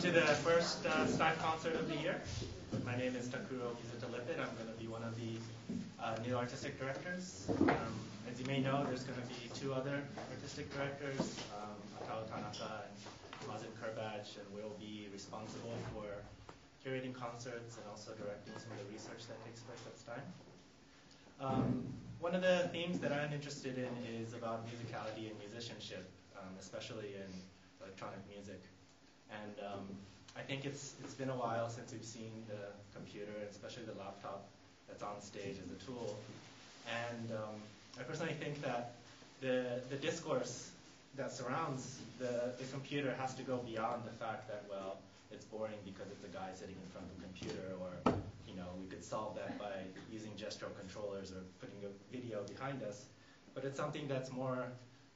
to the first uh, STEIM concert of the year. My name is Takuro Mizuta Lippit. I'm going to be one of the uh, new artistic directors. Um, as you may know, there's going to be two other artistic directors, um, Tanaka and Mazen Kerbaj, and we'll be responsible for curating concerts and also directing some of the research that takes place at STEIM. Um, one of the themes that I'm interested in is about musicality and musicianship, um, especially in electronic music. And um, I think it's it's been a while since we've seen the computer, especially the laptop, that's on stage as a tool. And um, I personally think that the the discourse that surrounds the, the computer has to go beyond the fact that well it's boring because it's a guy sitting in front of a computer or you know we could solve that by using gestural controllers or putting a video behind us but it's something that's more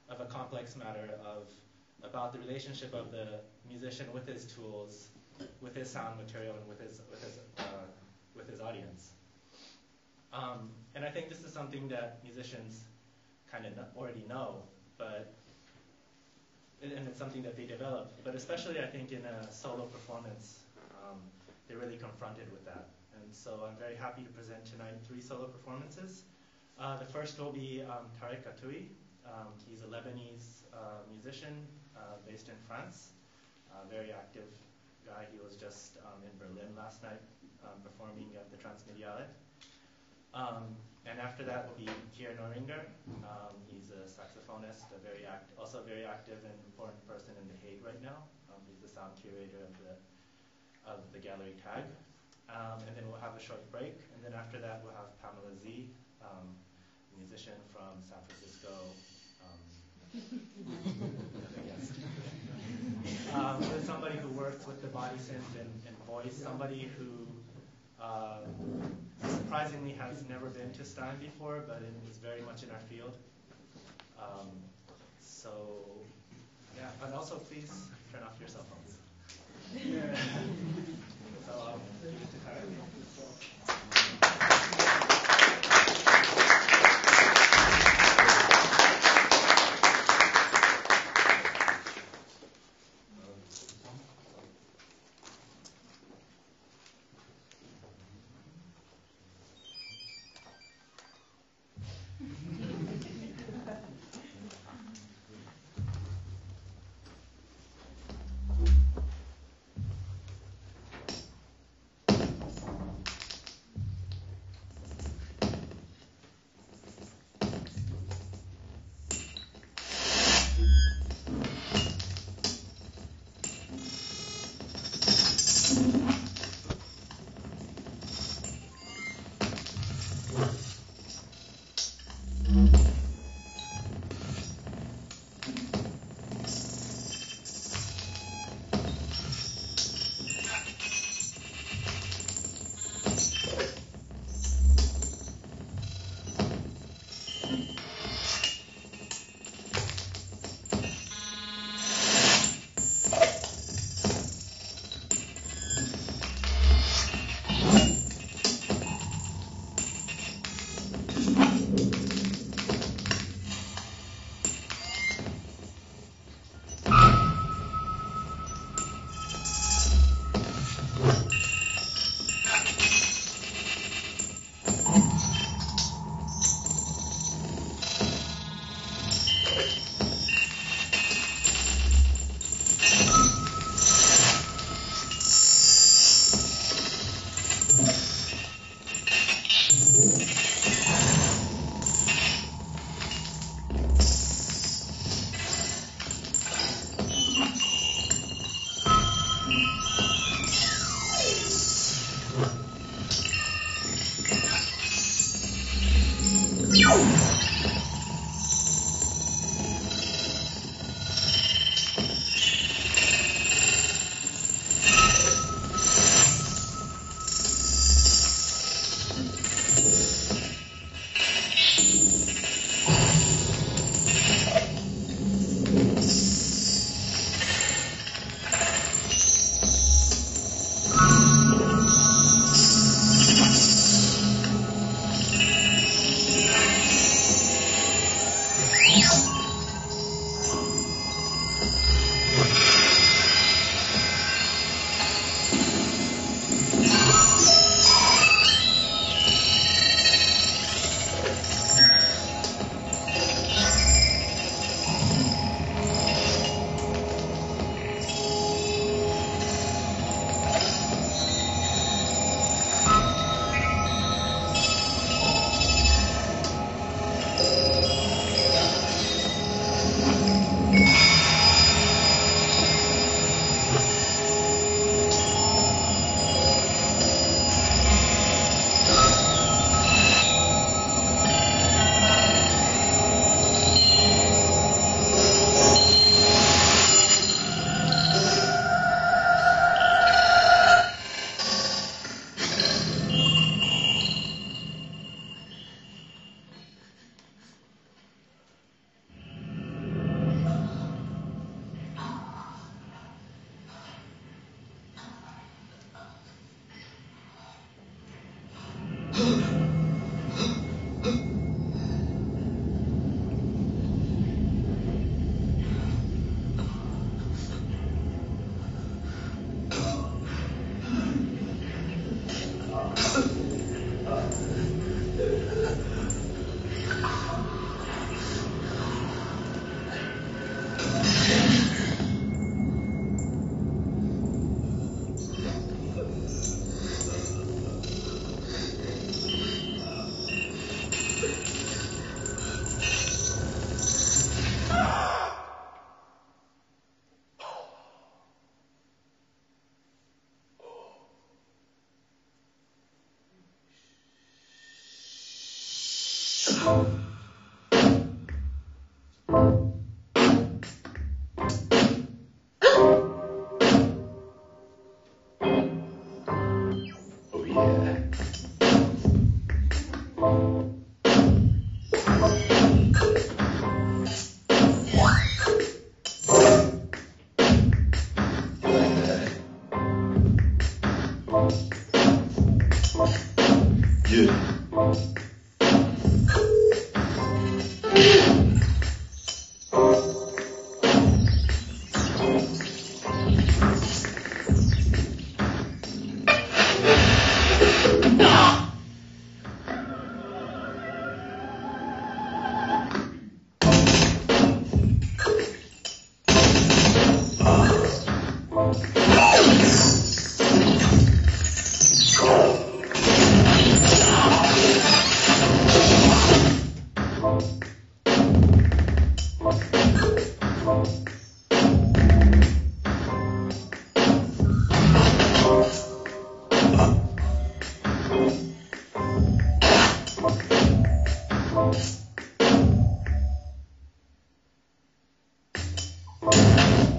of a complex matter of about the relationship of the musician with his tools, with his sound material, and with his with his uh, with his audience. Um, and I think this is something that musicians kind of already know, but and it's something that they develop. But especially, I think in a solo performance, um, they're really confronted with that. And so I'm very happy to present tonight three solo performances. Uh, the first will be um, Tarek Atoui. Um, he's a Lebanese uh, musician uh, based in France very active guy. He was just um, in Berlin last night um, performing at the Transmediale. Um, and after that will be Keir Neuringer. Um, he's a saxophonist, a very act, also very active and important person in The Hague right now. Um, he's the sound curator of the of the gallery tag. And then we'll have a short break. And then after that, we'll have Pamela Z, musician from San Francisco. um, with somebody who works with the body synth and, and voice, somebody who uh, surprisingly has never been to STEIM before, but is very much in our field. Um, so, yeah, and also please turn off your cell phones. so I'll give it to 头。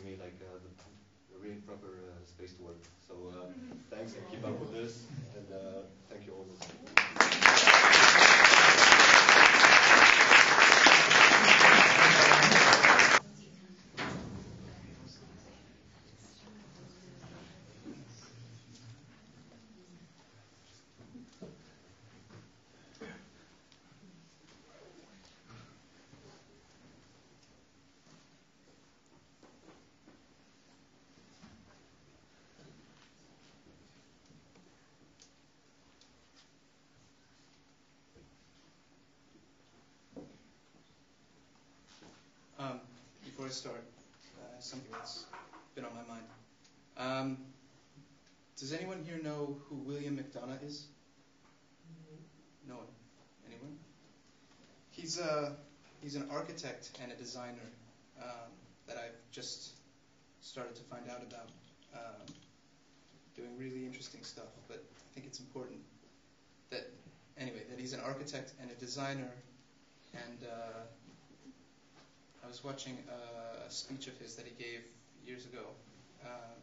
Giving me like uh, the, really proper uh, space to work. So uh, thanks and keep up with this, and uh, thank you all. Um, I start, uh, something that's been on my mind. Um, does anyone here know who William McDonough is? No one. Anyone? He's a he's an architect and a designer um, that I've just started to find out about. Um, doing really interesting stuff, but I think it's important that anyway that he's an architect and a designer and. Uh, I was watching a, a speech of his that he gave years ago, um,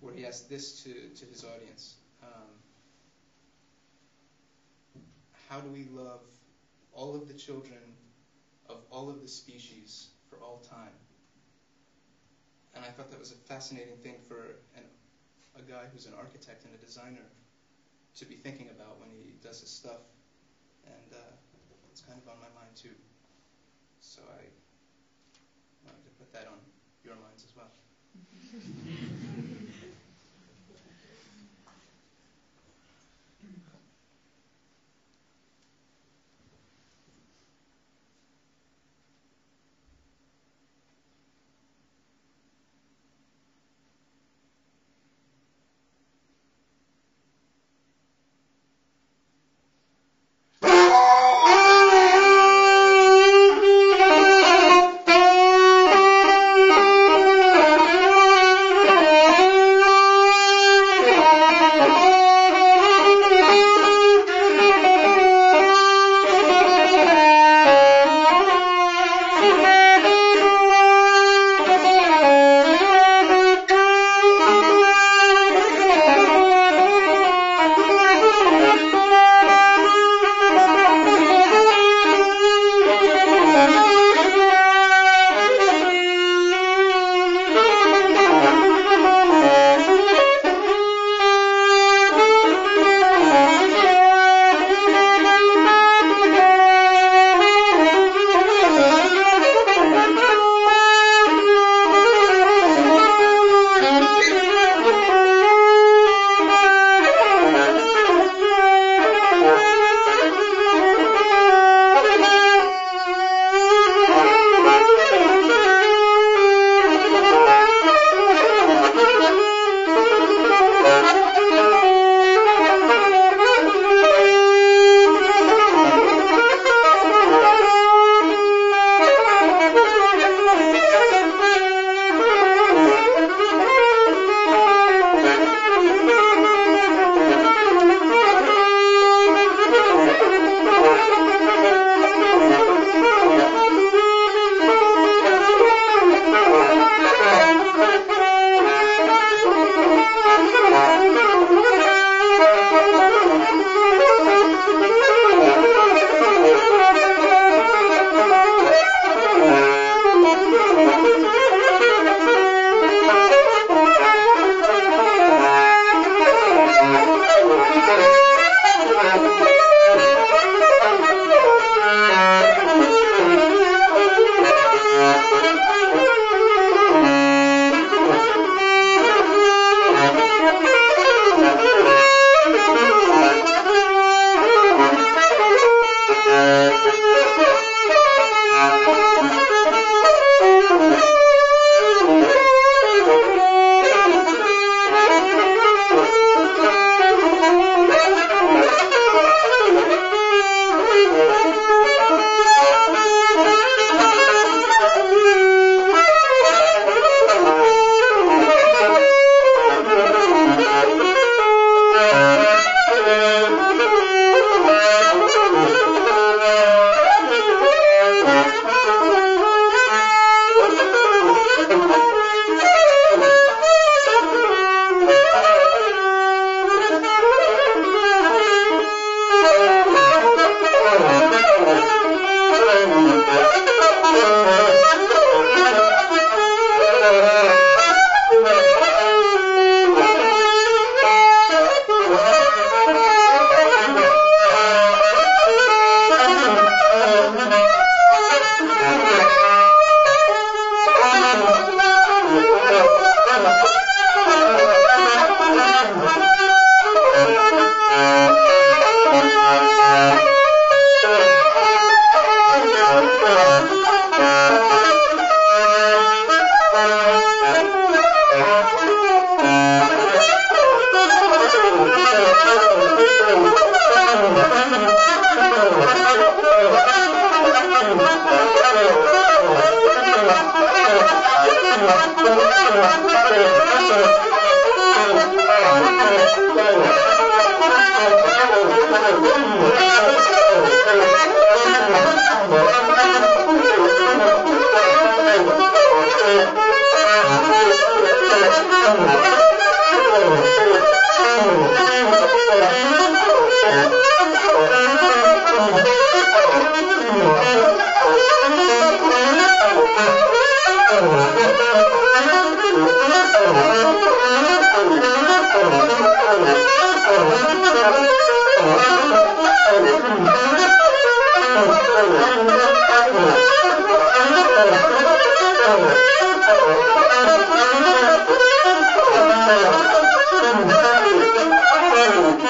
where he asked this to, to his audience um, How do we love all of the children of all of the species for all time? And I thought that was a fascinating thing for an, a guy who's an architect and a designer to be thinking about when he does his stuff. And uh, it's kind of on my mind too. So I wanted to put that on your minds as well.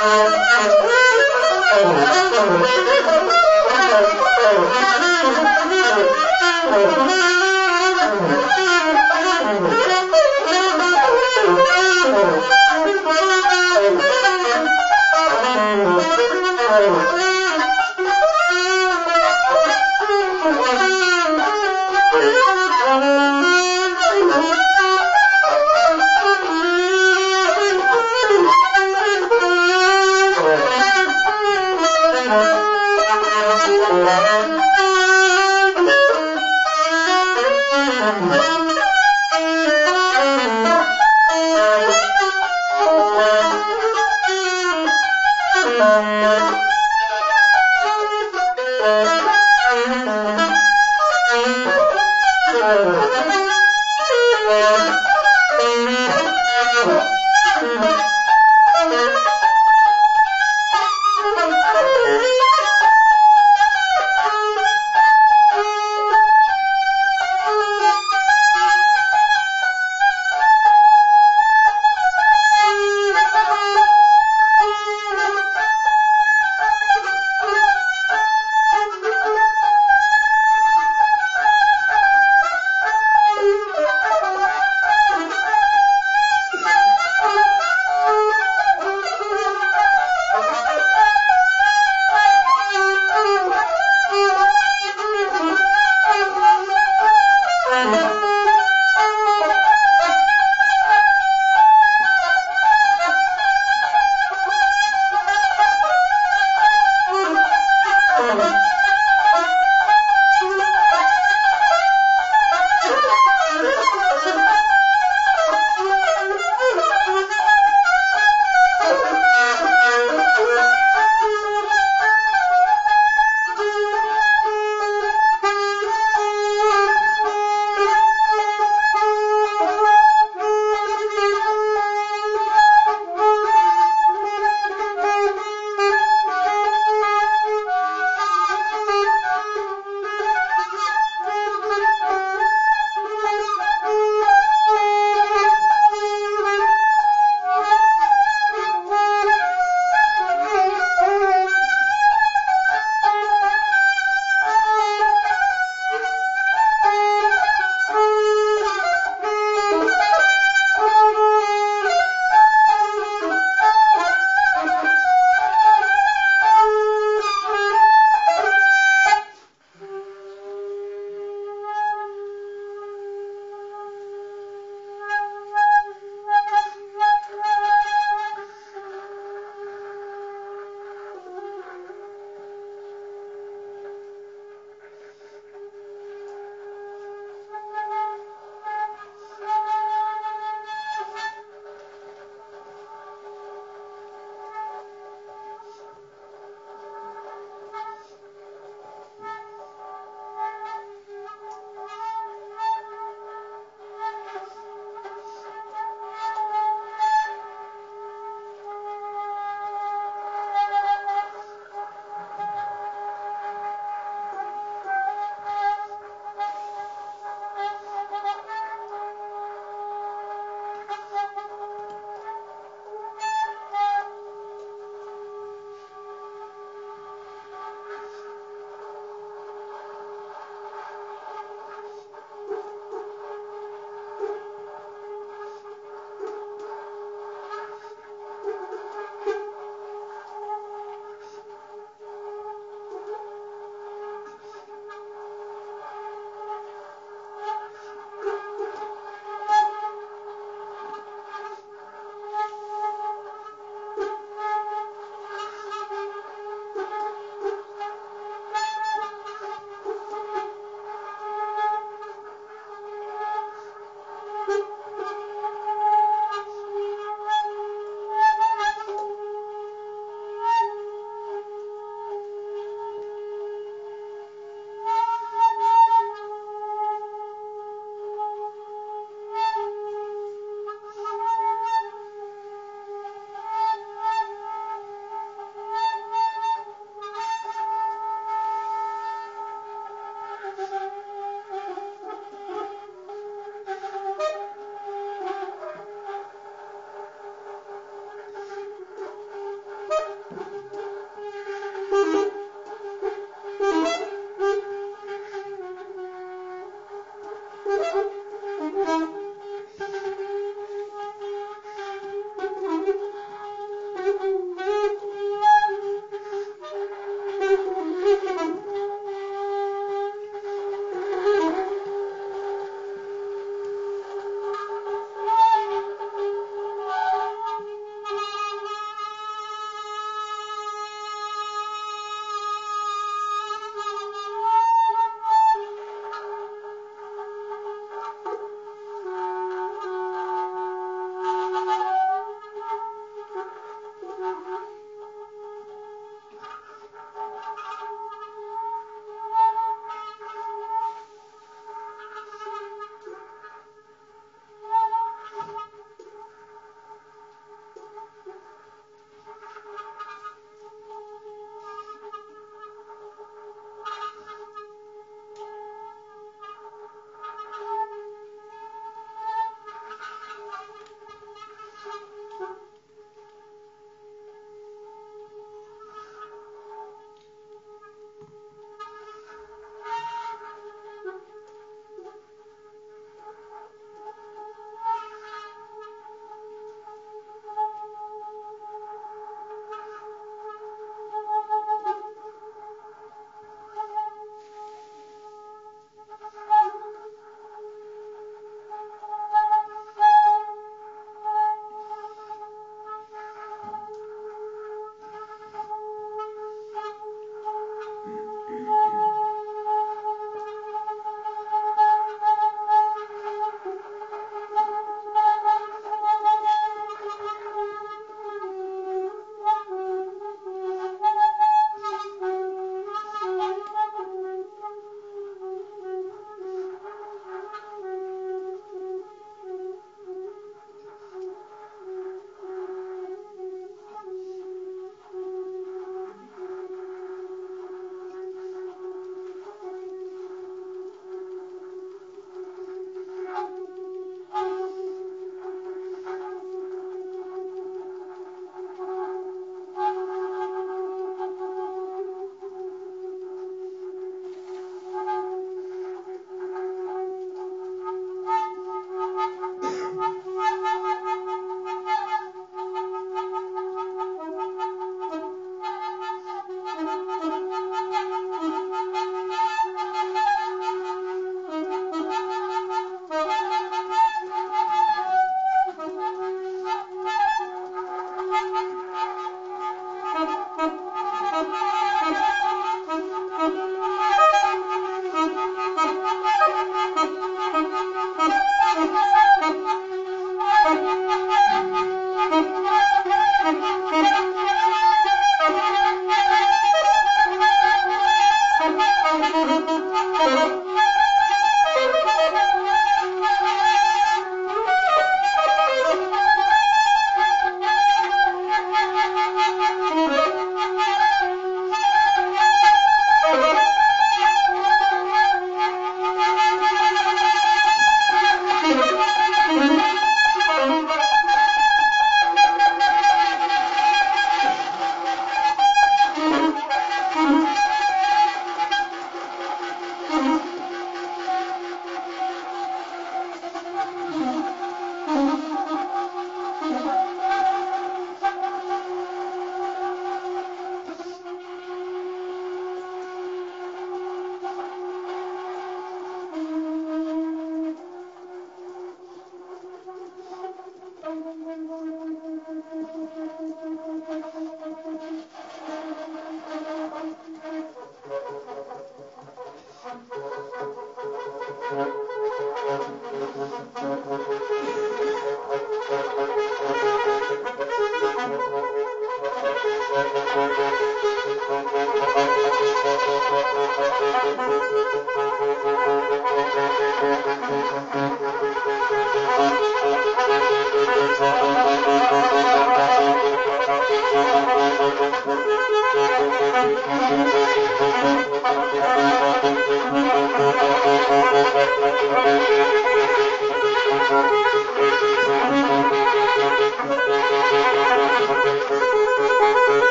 Oh, my God.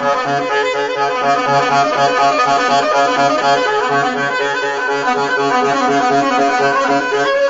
Thank you.